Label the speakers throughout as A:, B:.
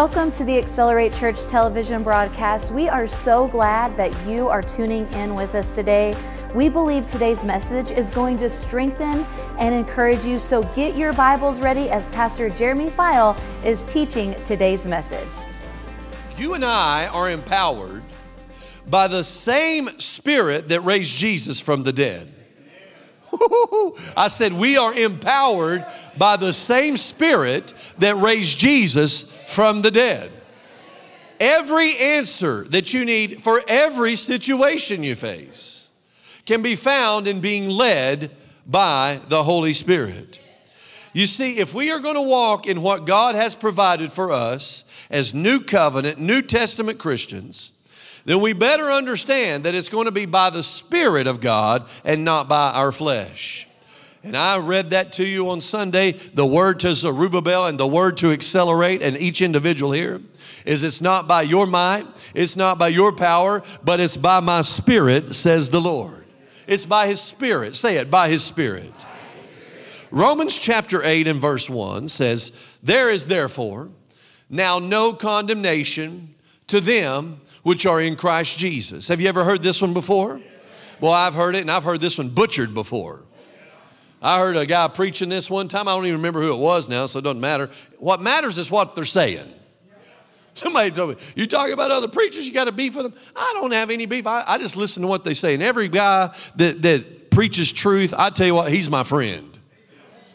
A: Welcome to the Accelerate Church television broadcast. We are so glad that you are tuning in with us today. We believe today's message is going to strengthen and encourage you. So get your Bibles ready as Pastor Jeremy Feil is teaching today's message.
B: You and I are empowered by the same spirit that raised Jesus from the dead. I said, we are empowered by the same spirit that raised Jesus from the dead. Every answer that you need for every situation you face can be found in being led by the Holy Spirit. You see, if we are going to walk in what God has provided for us as New Covenant, New Testament Christians, then we better understand that it's going to be by the Spirit of God and not by our flesh. And I read that to you on Sunday. The word to Zerubbabel and the word to accelerate, and each individual here is it's not by your might, it's not by your power, but it's by my spirit, says the Lord. It's by his spirit. Say it, by his spirit. Romans chapter 8 and verse 1 says, There is therefore now no condemnation to them which are in Christ Jesus. Have you ever heard this one before? Well, I've heard it, and I've heard this one butchered before. I heard a guy preaching this one time. I don't even remember who it was now, so it doesn't matter. What matters is what they're saying. Somebody told me, you talking about other preachers, you got a beef with them? I don't have any beef. I, I just listen to what they say. And every guy that, that preaches truth, I tell you what, he's my friend.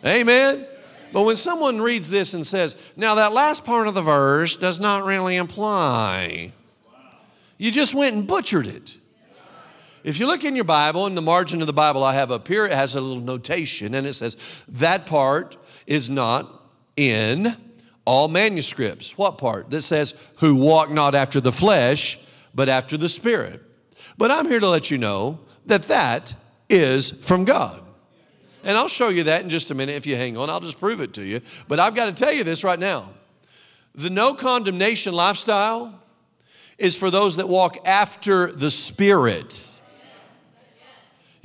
B: Amen? But when someone reads this and says, now that last part of the verse does not really imply, you just went and butchered it. If you look in your Bible, in the margin of the Bible I have up here, it has a little notation and it says, that part is not in all manuscripts. What part? That says, who walk not after the flesh, but after the Spirit. But I'm here to let you know that that is from God. And I'll show you that in just a minute if you hang on. I'll just prove it to you. But I've got to tell you this right now. The no condemnation lifestyle is for those that walk after the Spirit.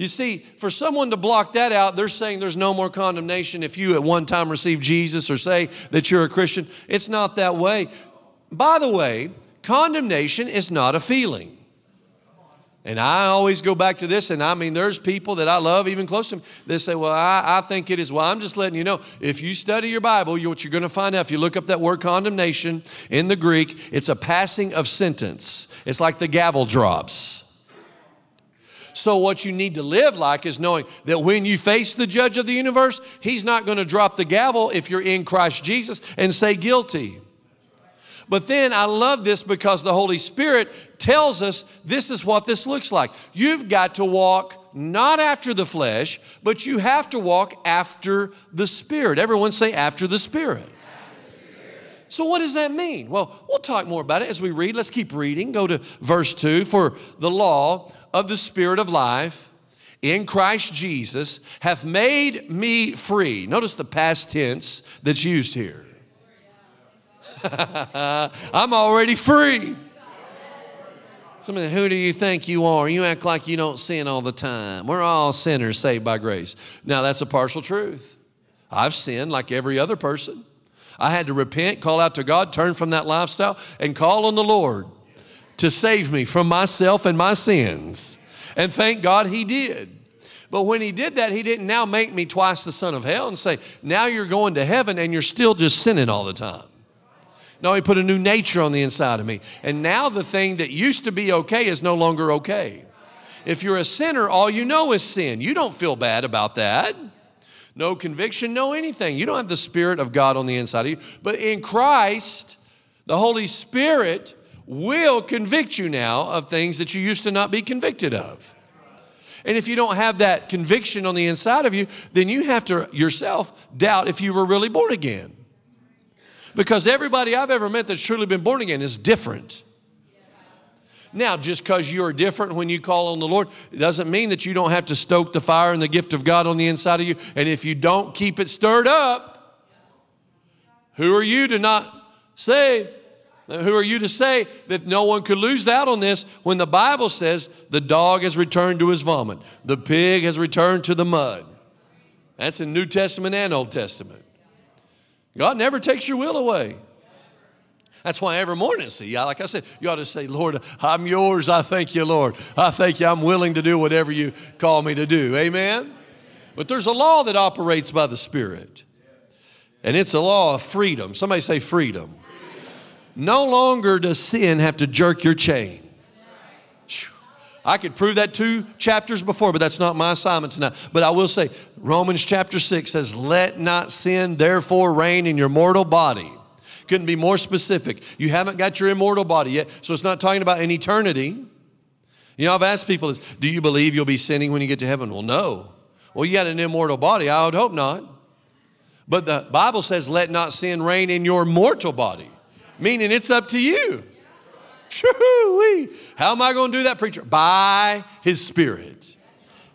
B: You see, for someone to block that out, they're saying there's no more condemnation if you at one time received Jesus or say that you're a Christian. It's not that way. By the way, condemnation is not a feeling. And I always go back to this, and I mean, there's people that I love, even close to me, they say, Well, I, I think it is. Well, I'm just letting you know, if you study your Bible, you, what you're going to find out, if you look up that word condemnation in the Greek, it's a passing of sentence. It's like the gavel drops. So, what you need to live like is knowing that when you face the judge of the universe, he's not going to drop the gavel if you're in Christ Jesus and say guilty. But then I love this because the Holy Spirit tells us this is what this looks like. You've got to walk not after the flesh, but you have to walk after the Spirit. Everyone say, after the Spirit. So, what does that mean? Well, we'll talk more about it as we read. Let's keep reading. Go to verse 2 For the law of the Spirit of life in Christ Jesus hath made me free. Notice the past tense that's used here. I'm already free. Somebody, who do you think you are? You act like you don't sin all the time. We're all sinners saved by grace. Now, that's a partial truth. I've sinned like every other person. I had to repent, call out to God, turn from that lifestyle, and call on the Lord to save me from myself and my sins. And thank God he did. But when he did that, he didn't now make me twice the son of hell and say, now you're going to heaven and you're still just sinning all the time. No, he put a new nature on the inside of me. And now the thing that used to be okay is no longer okay. If you're a sinner, all you know is sin. You don't feel bad about that. No conviction, no anything. You don't have the Spirit of God on the inside of you. But in Christ, the Holy Spirit will convict you now of things that you used to not be convicted of. And if you don't have that conviction on the inside of you, then you have to yourself doubt if you were really born again. Because everybody I've ever met that's truly been born again is different. Now, just because you're different when you call on the Lord, it doesn't mean that you don't have to stoke the fire and the gift of God on the inside of you. And if you don't keep it stirred up, who are you to not say, who are you to say that no one could lose out on this when the Bible says the dog has returned to his vomit, the pig has returned to the mud? That's in New Testament and Old Testament. God never takes your will away. That's why every morning, see, like I said, you ought to say, Lord, I'm yours. I thank you, Lord. I thank you. I'm willing to do whatever you call me to do. Amen? But there's a law that operates by the Spirit, and it's a law of freedom. Somebody say freedom. No longer does sin have to jerk your chain. I could prove that two chapters before, but that's not my assignment tonight. But I will say, Romans chapter 6 says, Let not sin therefore reign in your mortal body couldn't be more specific. You haven't got your immortal body yet, so it's not talking about an eternity. You know, I've asked people, do you believe you'll be sinning when you get to heaven? Well, no. Well, you got an immortal body. I would hope not. But the Bible says, let not sin reign in your mortal body, meaning it's up to you. How am I going to do that, preacher? By His Spirit.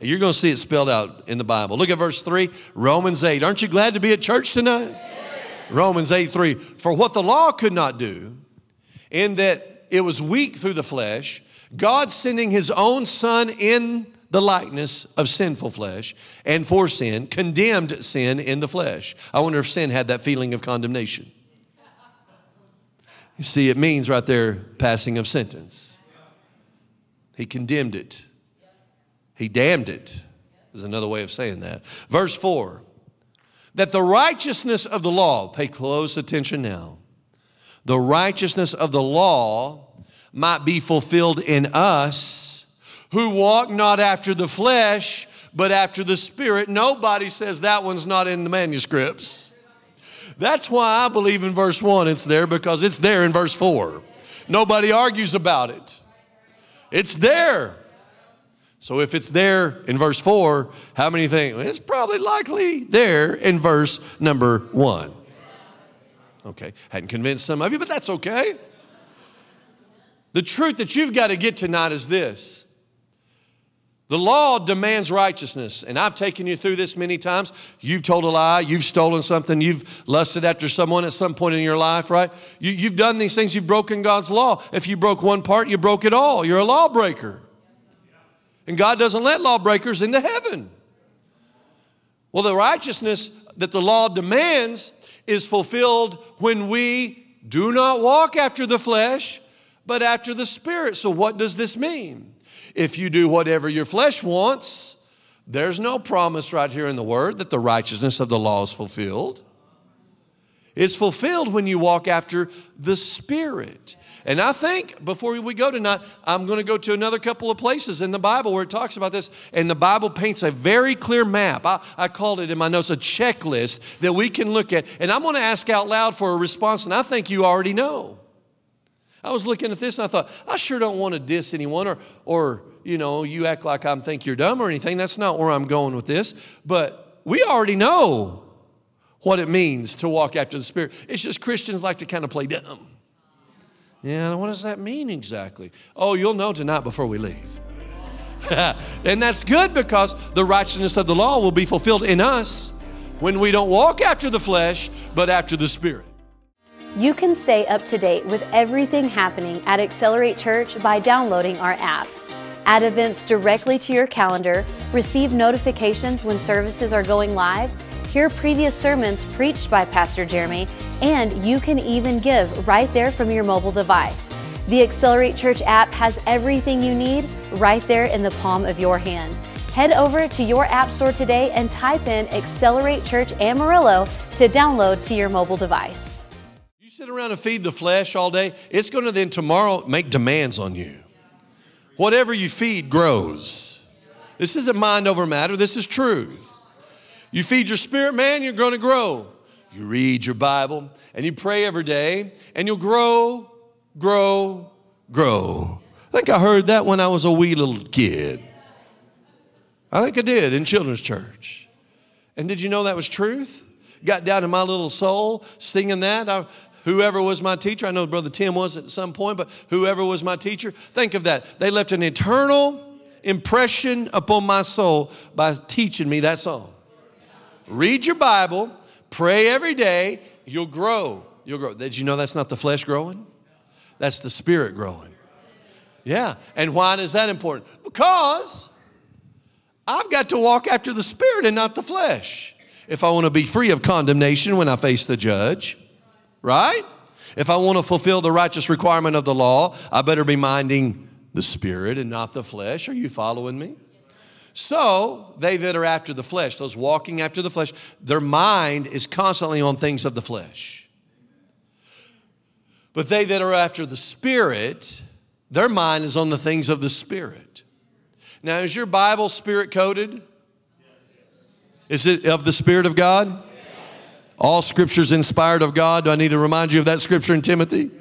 B: You're going to see it spelled out in the Bible. Look at verse 3, Romans 8. Aren't you glad to be at church tonight? Romans 8 3. For what the law could not do, in that it was weak through the flesh, God sending his own Son in the likeness of sinful flesh and for sin, condemned sin in the flesh. I wonder if sin had that feeling of condemnation. You see, it means right there passing of sentence. He condemned it, he damned it, is another way of saying that. Verse 4 that the righteousness of the law, pay close attention now, the righteousness of the law might be fulfilled in us who walk not after the flesh, but after the Spirit. Nobody says that one's not in the manuscripts. That's why I believe in verse 1 it's there because it's there in verse 4. Nobody argues about it. It's there. So if it's there in verse 4, how many think? It's probably likely there in verse number 1. Okay, hadn't convinced some of you, but that's okay. The truth that you've got to get tonight is this. The law demands righteousness, and I've taken you through this many times. You've told a lie, you've stolen something, you've lusted after someone at some point in your life, right? You, have done these things, you've broken God's law. If you broke one part, you broke it all. You're a lawbreaker. And God doesn't let lawbreakers into heaven. Well, the righteousness that the law demands is fulfilled when we do not walk after the flesh, but after the Spirit. So, what does this mean? If you do whatever your flesh wants, there's no promise right here in the Word that the righteousness of the law is fulfilled. It's fulfilled when you walk after the Spirit. And I think before we go tonight, I'm going to go to another couple of places in the Bible where it talks about this. And the Bible paints a very clear map. I, I called it in my notes a checklist that we can look at. And I'm going to ask out loud for a response, and I think you already know. I was looking at this and I thought, I sure don't want to diss anyone or, or you know, you act like I am think you're dumb or anything. That's not where I'm going with this. But we already know what it means to walk after the Spirit. It's just Christians like to kind of play dumb. Yeah, what does that mean exactly? Oh, you'll know tonight before we leave. and that's good because the righteousness of the law will be fulfilled in us when we don't walk after the flesh, but after the Spirit.
A: You can stay up to date with everything happening at Accelerate Church by downloading our app. Add events directly to your calendar, receive notifications when services are going live, hear previous sermons preached by Pastor Jeremy, and you can even give right there from your mobile device. The Accelerate Church app has everything you need right there in the palm of your hand. Head over to your app store today and type in Accelerate Church Amarillo to download to your mobile device.
B: You sit around and feed the flesh all day, it's going to then tomorrow make demands on you. Whatever you feed grows. This isn't mind over matter, this is truth. You feed your spirit, man, you're going to grow. You read your Bible and you pray every day, and you'll grow, grow, grow. I think I heard that when I was a wee little kid. I think I did in children's church. And did you know that was truth? Got down in my little soul singing that. I, whoever was my teacher, I know Brother Tim was at some point, but whoever was my teacher, think of that. They left an eternal impression upon my soul by teaching me that song. Read your Bible, pray every day, you'll grow. You'll grow. Did you know that's not the flesh growing? That's the spirit growing. Yeah. And why is that important? Because I've got to walk after the spirit and not the flesh if I want to be free of condemnation when I face the judge, right? If I want to fulfill the righteous requirement of the law, I better be minding the spirit and not the flesh. Are you following me? So, they that are after the flesh, those walking after the flesh, their mind is constantly on things of the flesh. But they that are after the spirit, their mind is on the things of the spirit. Now, is your Bible spirit coded? Is it of the Spirit of God? All scripture's inspired of God. Do I need to remind you of that scripture in Timothy?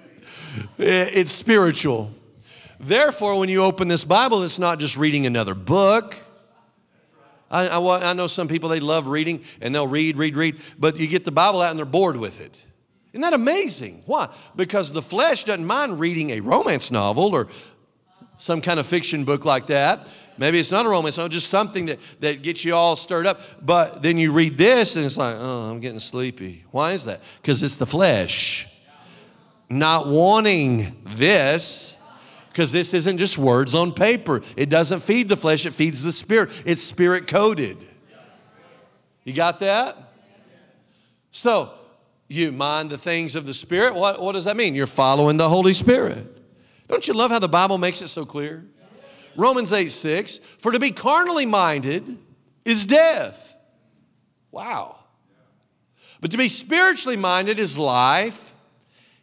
B: It's spiritual. Therefore, when you open this Bible, it's not just reading another book. I, I, I, know some people, they love reading and they'll read, read, read, but you get the Bible out and they're bored with it. Isn't that amazing? Why? Because the flesh doesn't mind reading a romance novel or some kind of fiction book like that. Maybe it's not a romance novel, just something that, that gets you all stirred up. But then you read this and it's like, oh, I'm getting sleepy. Why is that? Because it's the flesh not wanting this because this isn't just words on paper. It doesn't feed the flesh, it feeds the spirit. It's spirit coded. You got that? So, you mind the things of the spirit. What, what does that mean? You're following the Holy Spirit. Don't you love how the Bible makes it so clear? Romans 8 6, for to be carnally minded is death. Wow. But to be spiritually minded is life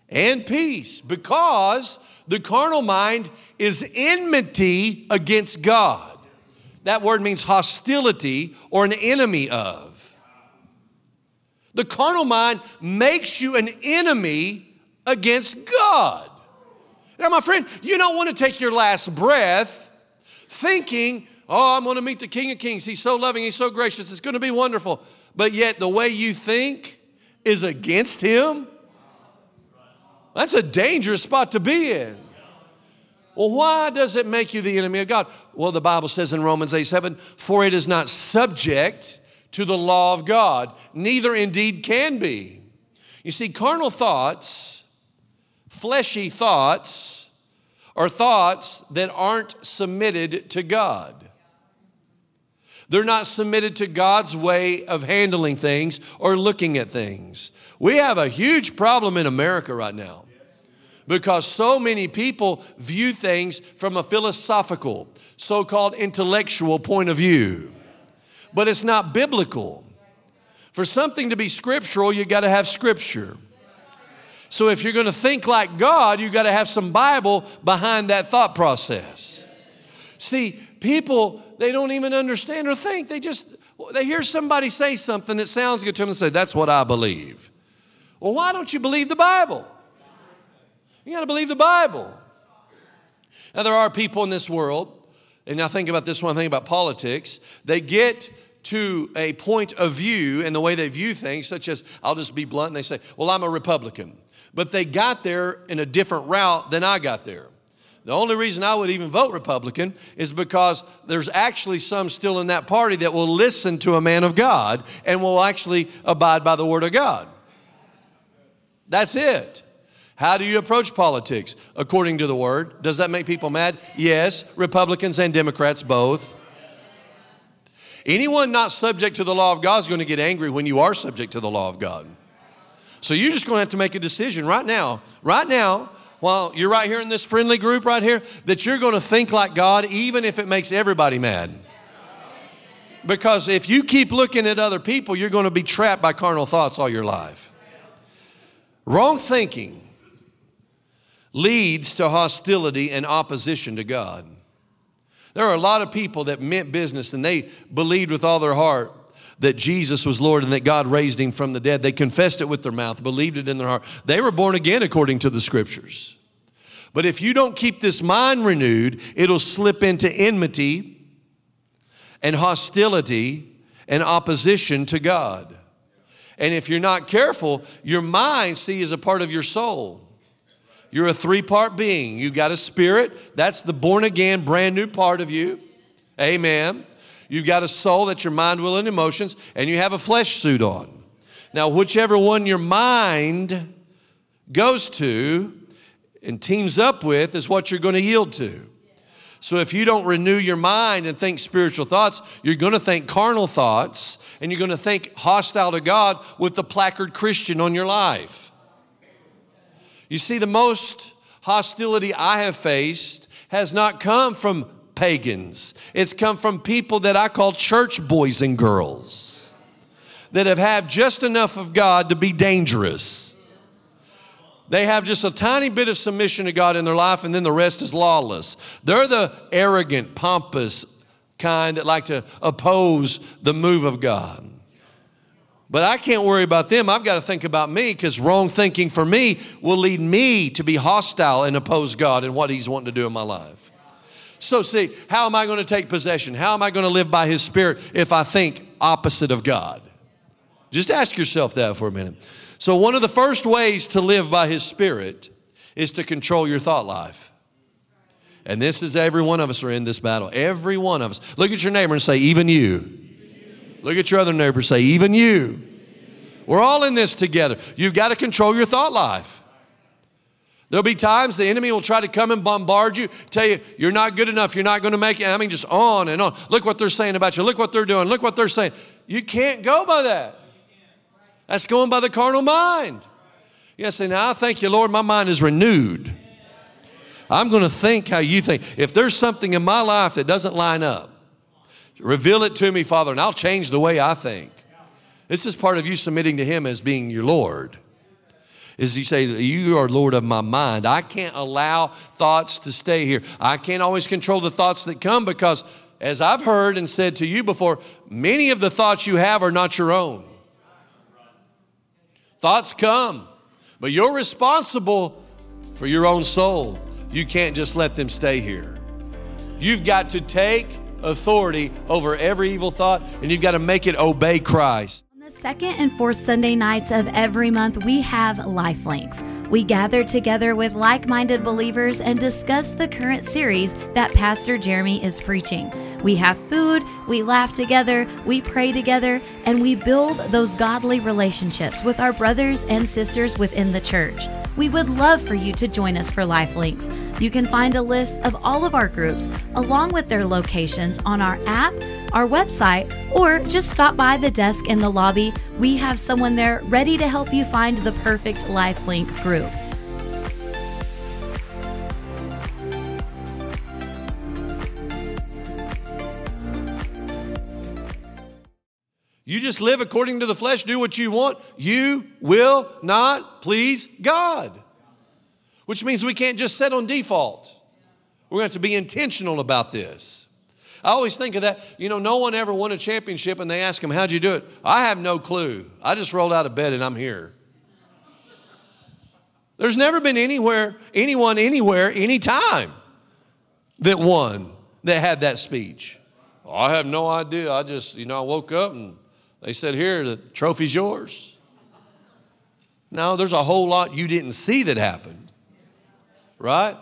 B: and peace because the carnal mind is enmity against God. That word means hostility or an enemy of. The carnal mind makes you an enemy against God. Now, my friend, you don't want to take your last breath thinking, oh, I'm going to meet the King of Kings. He's so loving, he's so gracious, it's going to be wonderful. But yet, the way you think is against him. That's a dangerous spot to be in. Well, why does it make you the enemy of God? Well, the Bible says in Romans 8 7, for it is not subject to the law of God, neither indeed can be. You see, carnal thoughts, fleshy thoughts, are thoughts that aren't submitted to God. They're not submitted to God's way of handling things or looking at things. We have a huge problem in America right now because so many people view things from a philosophical, so called intellectual point of view. But it's not biblical. For something to be scriptural, you got to have scripture. So if you're going to think like God, you got to have some Bible behind that thought process. See, people, they don't even understand or think. They just, they hear somebody say something that sounds good to them and say, that's what I believe. Well, why don't you believe the Bible? You got to believe the Bible. Now, there are people in this world, and I think about this one thing about politics, they get to a point of view and the way they view things, such as, I'll just be blunt, and they say, Well, I'm a Republican. But they got there in a different route than I got there. The only reason I would even vote Republican is because there's actually some still in that party that will listen to a man of God and will actually abide by the Word of God. That's it. How do you approach politics? According to the word. Does that make people mad? Yes, Republicans and Democrats both. Anyone not subject to the law of God is going to get angry when you are subject to the law of God. So you're just going to have to make a decision right now, right now, while you're right here in this friendly group right here, that you're going to think like God, even if it makes everybody mad. Because if you keep looking at other people, you're going to be trapped by carnal thoughts all your life. Wrong thinking leads to hostility and opposition to God. There are a lot of people that meant business and they believed with all their heart that Jesus was Lord and that God raised him from the dead. They confessed it with their mouth, believed it in their heart. They were born again according to the scriptures. But if you don't keep this mind renewed, it'll slip into enmity and hostility and opposition to God. And if you're not careful, your mind, see, is a part of your soul. You're a three part being. You got a spirit, that's the born again, brand new part of you. Amen. You've got a soul, that's your mind, will, and emotions, and you have a flesh suit on. Now, whichever one your mind goes to and teams up with is what you're going to yield to. So, if you don't renew your mind and think spiritual thoughts, you're going to think carnal thoughts and you're going to think hostile to God with the placard Christian on your life. You see, the most hostility I have faced has not come from pagans, it's come from people that I call church boys and girls that have had just enough of God to be dangerous. They have just a tiny bit of submission to God in their life, and then the rest is lawless. They're the arrogant, pompous kind that like to oppose the move of God. But I can't worry about them. I've got to think about me because wrong thinking for me will lead me to be hostile and oppose God and what He's wanting to do in my life. So, see, how am I going to take possession? How am I going to live by His Spirit if I think opposite of God? Just ask yourself that for a minute. So, one of the first ways to live by His Spirit is to control your thought life. And this is every one of us are in this battle. Every one of us. Look at your neighbor and say, even you. Look at your other neighbor, say, even you. We're all in this together. You've got to control your thought life. There'll be times the enemy will try to come and bombard you, tell you you're not good enough, you're not going to make it. I mean, just on and on. Look what they're saying about you. Look what they're doing. Look what they're saying. You can't go by that. That's going by the carnal mind. Yes, and now I thank you, Lord, my mind is renewed. I'm going to think how you think. If there's something in my life that doesn't line up, Reveal it to me, Father, and I'll change the way I think. This is part of you submitting to Him as being your Lord. Is you say, You are Lord of my mind. I can't allow thoughts to stay here. I can't always control the thoughts that come because, as I've heard and said to you before, many of the thoughts you have are not your own. Thoughts come, but you're responsible for your own soul. You can't just let them stay here. You've got to take authority over every evil thought, and you've got to make it obey Christ.
A: Second and fourth Sunday nights of every month, we have Life Links. We gather together with like minded believers and discuss the current series that Pastor Jeremy is preaching. We have food, we laugh together, we pray together, and we build those godly relationships with our brothers and sisters within the church. We would love for you to join us for Life Links. You can find a list of all of our groups along with their locations on our app, our website, or just stop by the desk in the lobby. We have someone there ready to help you find the perfect Life Link group.
B: You just live according to the flesh, do what you want, you will not please God. Which means we can't just set on default. We're going to have to be intentional about this. I always think of that. You know, no one ever won a championship and they ask him, How'd you do it? I have no clue. I just rolled out of bed and I'm here. There's never been anywhere, anyone, anywhere, anytime that won that had that speech. I have no idea. I just, you know, I woke up and they said, Here, the trophy's yours. No, there's a whole lot you didn't see that happened, right?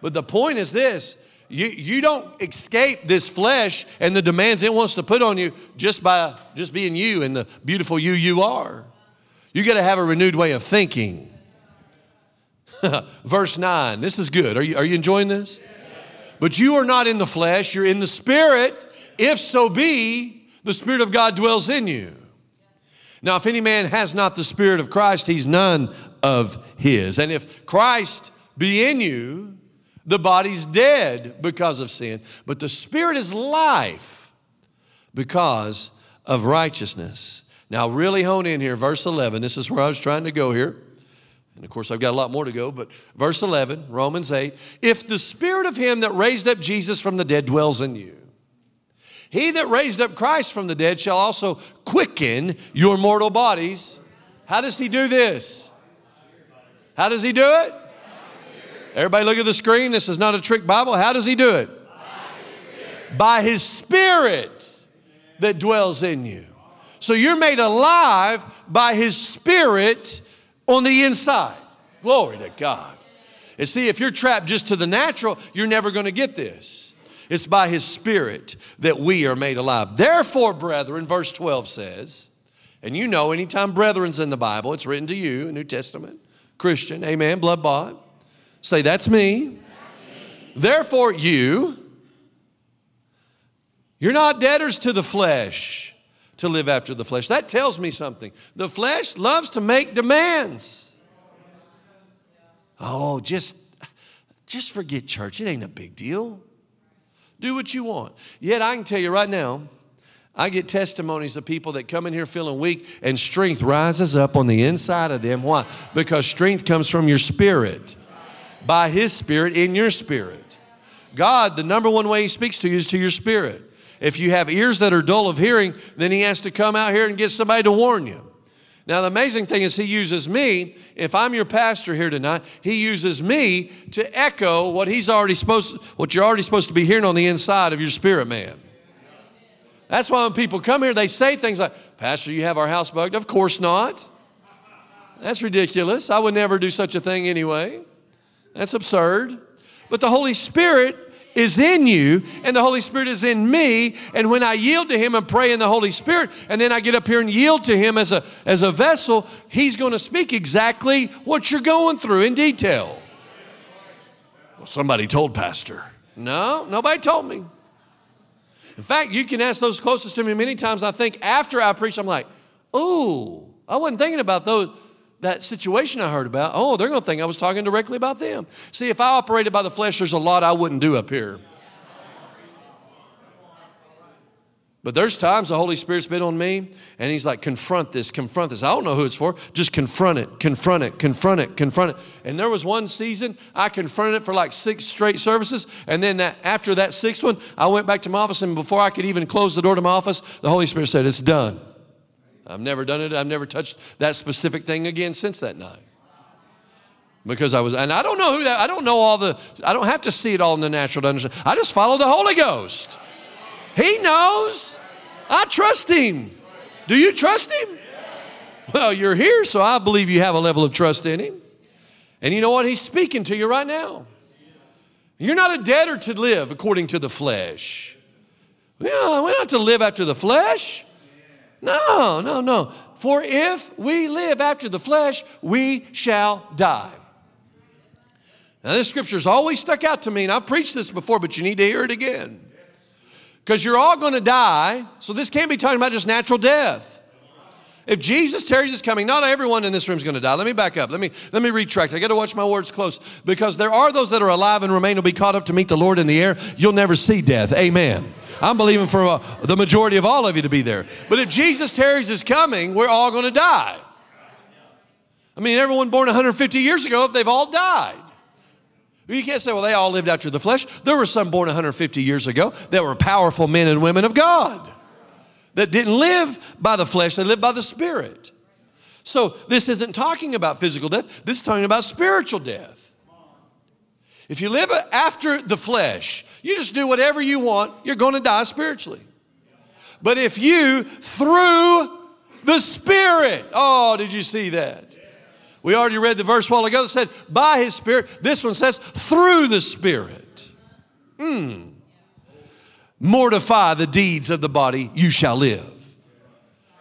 B: But the point is this you, you don't escape this flesh and the demands it wants to put on you just by just being you and the beautiful you you are. You got to have a renewed way of thinking. Verse 9, this is good. Are you, are you enjoying this? But you are not in the flesh, you're in the spirit, if so be the Spirit of God dwells in you. Now, if any man has not the Spirit of Christ, he's none of his. And if Christ be in you, the body's dead because of sin, but the Spirit is life because of righteousness. Now, really hone in here, verse 11. This is where I was trying to go here. And of course, I've got a lot more to go, but verse 11, Romans 8. If the Spirit of Him that raised up Jesus from the dead dwells in you, he that raised up Christ from the dead shall also quicken your mortal bodies. How does he do this? How does he do it? Everybody look at the screen. This is not a trick Bible. How does he do it? By his spirit that dwells in you. So you're made alive by his spirit on the inside. Glory to God. And see, if you're trapped just to the natural, you're never going to get this. It's by His Spirit that we are made alive. Therefore, brethren, verse 12 says, and you know, anytime brethren's in the Bible, it's written to you, New Testament, Christian, amen, blood bought. Say, that's me. that's me. Therefore, you, you're not debtors to the flesh to live after the flesh. That tells me something. The flesh loves to make demands. Oh, just, just forget church. It ain't a big deal. Do what you want. Yet I can tell you right now, I get testimonies of people that come in here feeling weak and strength rises up on the inside of them. Why? Because strength comes from your spirit, by His Spirit in your spirit. God, the number one way He speaks to you is to your spirit. If you have ears that are dull of hearing, then He has to come out here and get somebody to warn you. Now, the amazing thing is, He uses me. If I'm your pastor here tonight, He uses me to echo what He's already supposed, what you're already supposed to be hearing on the inside of your spirit man. That's why when people come here, they say things like, Pastor, you have our house bugged? Of course not. That's ridiculous. I would never do such a thing anyway. That's absurd. But the Holy Spirit is in you and the Holy Spirit is in me. And when I yield to Him and pray in the Holy Spirit, and then I get up here and yield to Him as a, as a vessel, He's going to speak exactly what you're going through in detail. Well, somebody told Pastor. No, nobody told me. In fact, you can ask those closest to me many times. I think after I preach, I'm like, oh, I wasn't thinking about those, that situation I heard about. Oh, they're going to think I was talking directly about them. See, if I operated by the flesh, there's a lot I wouldn't do up here. But there's times the Holy Spirit's been on me and He's like, confront this, confront this. I don't know who it's for. Just confront it, confront it, confront it, confront it. And there was one season I confronted it for like six straight services. And then that, after that sixth one, I went back to my office. And before I could even close the door to my office, the Holy Spirit said, It's done. I've never done it. I've never touched that specific thing again since that night. Because I was, and I don't know who that, I don't know all the, I don't have to see it all in the natural to understand. I just follow the Holy Ghost. He knows. I trust him. Do you trust him? Well, you're here, so I believe you have a level of trust in him. And you know what? He's speaking to you right now. You're not a debtor to live according to the flesh. Yeah, we're not to live after the flesh. No, no, no. For if we live after the flesh, we shall die. Now, this scripture's always stuck out to me, and I've preached this before, but you need to hear it again because you're all going to die. So this can't be talking about just natural death. If Jesus tarries his coming, not everyone in this room is going to die. Let me back up. Let me let me retract. I got to watch my words close because there are those that are alive and remain will be caught up to meet the Lord in the air. You'll never see death. Amen. I'm believing for uh, the majority of all of you to be there. But if Jesus tarries his coming, we're all going to die. I mean, everyone born 150 years ago, if they've all died. You can't say, well, they all lived after the flesh. There were some born 150 years ago that were powerful men and women of God that didn't live by the flesh, they lived by the Spirit. So this isn't talking about physical death, this is talking about spiritual death. If you live after the flesh, you just do whatever you want, you're going to die spiritually. But if you, through the Spirit, oh, did you see that? We already read the verse a while ago that said, by his Spirit. This one says, through the Spirit. Hmm. Mortify the deeds of the body, you shall live.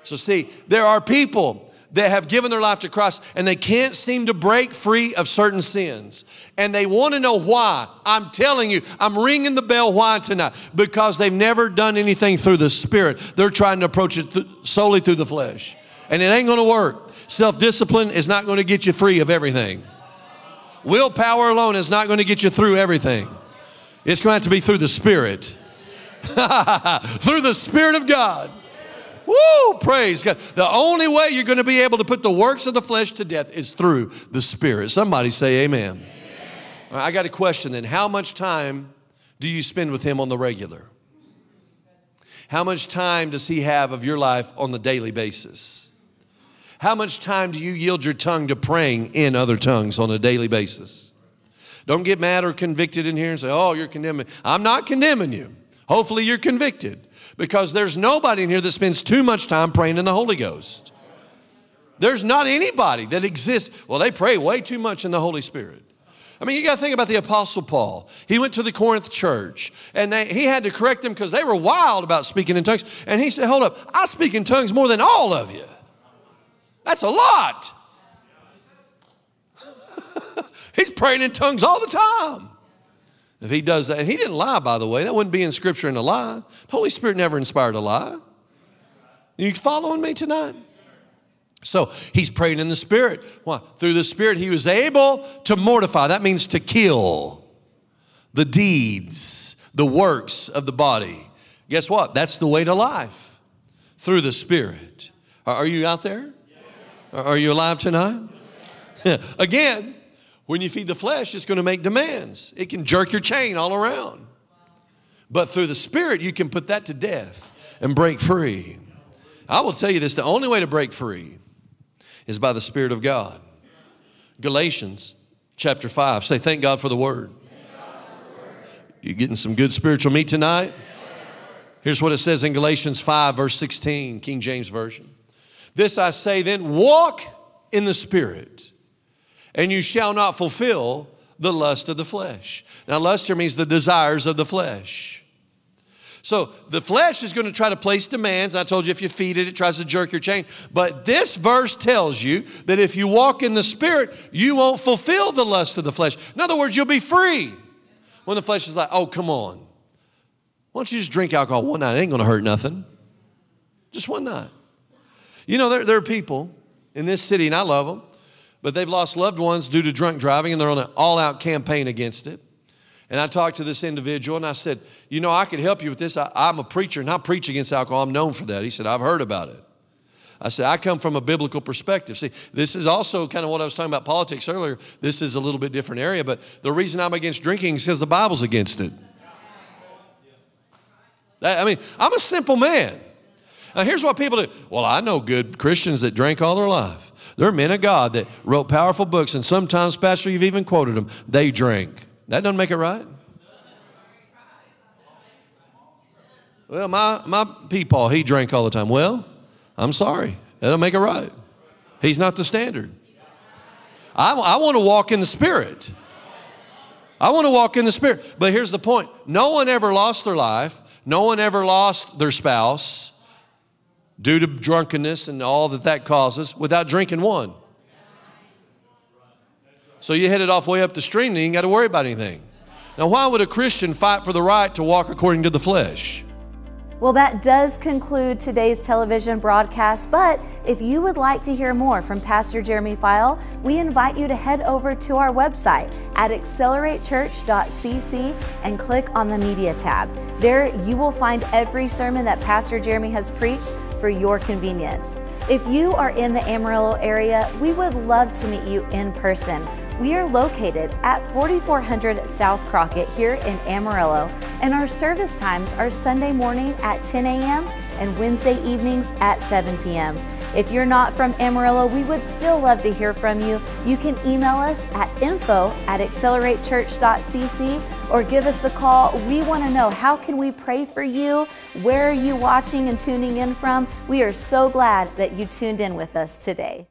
B: So, see, there are people that have given their life to Christ and they can't seem to break free of certain sins. And they want to know why. I'm telling you, I'm ringing the bell why tonight. Because they've never done anything through the Spirit. They're trying to approach it th- solely through the flesh. And it ain't going to work. Self discipline is not going to get you free of everything. Willpower alone is not going to get you through everything. It's going to have to be through the Spirit. through the Spirit of God. Woo, praise God. The only way you're going to be able to put the works of the flesh to death is through the Spirit. Somebody say amen. amen. Right, I got a question then. How much time do you spend with Him on the regular? How much time does He have of your life on the daily basis? How much time do you yield your tongue to praying in other tongues on a daily basis? Don't get mad or convicted in here and say, oh, you're condemning. I'm not condemning you. Hopefully, you're convicted because there's nobody in here that spends too much time praying in the Holy Ghost. There's not anybody that exists. Well, they pray way too much in the Holy Spirit. I mean, you got to think about the Apostle Paul. He went to the Corinth church and they, he had to correct them because they were wild about speaking in tongues. And he said, Hold up, I speak in tongues more than all of you. That's a lot. He's praying in tongues all the time. If he does that, and he didn't lie, by the way, that wouldn't be in scripture in a lie. The Holy Spirit never inspired a lie. You following me tonight? So he's praying in the Spirit. Why? Through the Spirit, he was able to mortify. That means to kill the deeds, the works of the body. Guess what? That's the way to life through the Spirit. Are you out there? Are you alive tonight? Again, when you feed the flesh, it's going to make demands. It can jerk your chain all around. But through the Spirit, you can put that to death and break free. I will tell you this the only way to break free is by the Spirit of God. Galatians chapter 5. Say, Thank God for the Word. You getting some good spiritual meat tonight? Here's what it says in Galatians 5, verse 16, King James Version. This I say then, walk in the Spirit, and you shall not fulfill the lust of the flesh. Now, lust here means the desires of the flesh. So the flesh is going to try to place demands. I told you if you feed it, it tries to jerk your chain. But this verse tells you that if you walk in the Spirit, you won't fulfill the lust of the flesh. In other words, you'll be free. When the flesh is like, oh, come on. Why don't you just drink alcohol one night? It ain't going to hurt nothing. Just one night. You know, there, there are people in this city, and I love them, but they've lost loved ones due to drunk driving, and they're on an all out campaign against it. And I talked to this individual and I said, You know, I could help you with this. I, am a preacher and I preach against alcohol. I'm known for that. He said, I've heard about it. I said, I come from a biblical perspective. See, this is also kind of what I was talking about politics earlier. This is a little bit different area, but the reason I'm against drinking is because the Bible's against it. I mean, I'm a simple man. Now, here's what people do. Well, I know good Christians that drank all their life. There are men of God that wrote powerful books, and sometimes, Pastor, you've even quoted them. They drank. That doesn't make it right. Well, my, my peepaw, he drank all the time. Well, I'm sorry. That don't make it right. He's not the standard. I, I want to walk in the Spirit. I want to walk in the Spirit. But here's the point no one ever lost their life, no one ever lost their spouse due to drunkenness and all that that causes without drinking one. So you headed off way up the stream and you ain't got to worry about anything. Now, why would a Christian fight for the right to walk according to the flesh?
A: Well, that does conclude today's television broadcast. But if you would like to hear more from Pastor Jeremy Feil, we invite you to head over to our website at acceleratechurch.cc and click on the media tab. There you will find every sermon that Pastor Jeremy has preached for your convenience. If you are in the Amarillo area, we would love to meet you in person. We are located at 4400 South Crockett here in Amarillo, and our service times are Sunday morning at 10 a.m. and Wednesday evenings at 7 p.m. If you're not from Amarillo, we would still love to hear from you. You can email us at info at acceleratechurch.cc or give us a call. We want to know how can we pray for you? Where are you watching and tuning in from? We are so glad that you tuned in with us today.